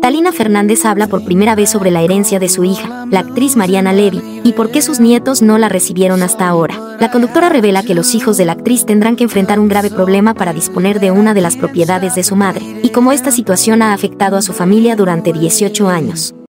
Talina Fernández habla por primera vez sobre la herencia de su hija, la actriz Mariana Levy, y por qué sus nietos no la recibieron hasta ahora. La conductora revela que los hijos de la actriz tendrán que enfrentar un grave problema para disponer de una de las propiedades de su madre, y cómo esta situación ha afectado a su familia durante 18 años.